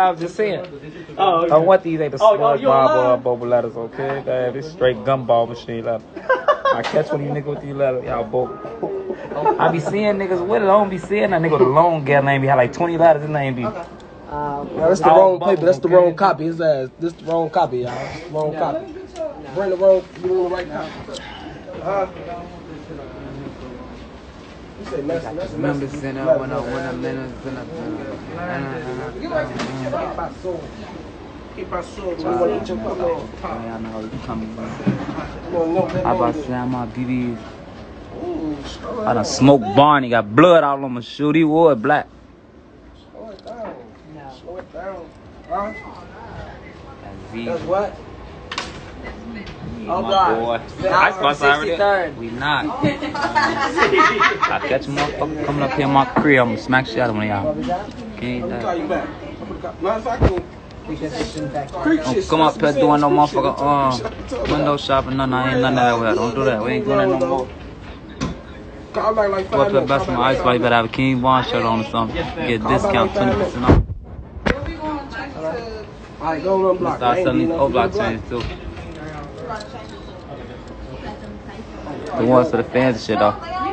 I was just saying. Oh, okay. I want these ain't the Oh, oh, small you bomb alive? or bubble letters, okay? Damn, it's straight gumball machine letter. I catch one of you niggas with these letters, y'all both. I be seeing niggas with it. I don't be seeing that nigga with a long gap name be had like 20 letters. His name be. Um, No, that's the wrong bubble, paper. That's the okay? wrong copy. His ass. This the wrong copy, y'all. This the wrong copy. Bring the wrong. You bring the right copy. Huh? You say mess, mess, Remember mess. sitting Mess, up when I mess. when I met I Que passou? Que passou? Não vou nem te falar. Y'all know how you coming. Não, não, I about to say I'm my BBs. I done smoked Barney, got blood all on my shoe. He wore it black. Slow it down. Slow it down. Huh? That's what? Oh, my God. boy. Now I from supposed to already. We not. I catch a motherfucker coming up here in my crib. I'm gonna smack shit out of one of y'all. Can't Let me that. call you back. I'm gonna call- Matter of fact, I can- Creep Don't shit, come up here doing no motherfucker uh, window shopping. No, no, I ain't none of that. Way. Don't do that. We ain't doing that no more. Call back like Go five up there, minutes. best Call my ice like. You better have a King Von shirt on or something. Get a discount 20% off. All right, go run block. I Start selling these nothing O to block the block. chains too. The ones for the fans and shit though.